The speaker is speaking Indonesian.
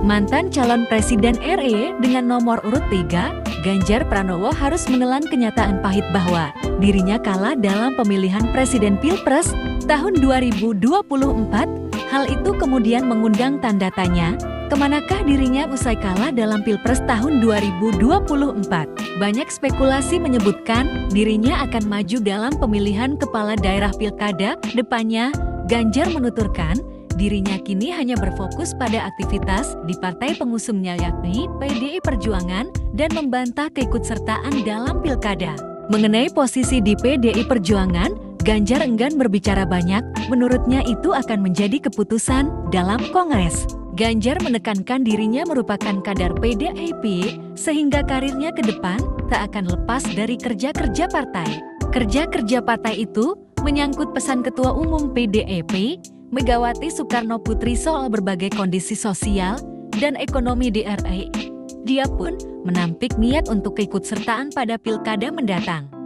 Mantan calon Presiden RE dengan nomor urut 3, Ganjar Pranowo harus menelan kenyataan pahit bahwa dirinya kalah dalam pemilihan Presiden Pilpres tahun 2024. Hal itu kemudian mengundang tanda tanya, ke manakah dirinya usai kalah dalam Pilpres tahun 2024. Banyak spekulasi menyebutkan dirinya akan maju dalam pemilihan kepala daerah pilkada depannya. Ganjar menuturkan, dirinya kini hanya berfokus pada aktivitas di partai pengusungnya yakni PDI Perjuangan dan membantah keikutsertaan dalam pilkada. Mengenai posisi di PDI Perjuangan, Ganjar enggan berbicara banyak, menurutnya itu akan menjadi keputusan dalam Kongres. Ganjar menekankan dirinya merupakan kader PDIP, sehingga karirnya ke depan tak akan lepas dari kerja-kerja partai. Kerja-kerja partai itu menyangkut pesan Ketua Umum PDIP, Megawati Soekarno Putri soal berbagai kondisi sosial dan ekonomi di RI. Dia pun menampik niat untuk keikutsertaan pada pilkada mendatang.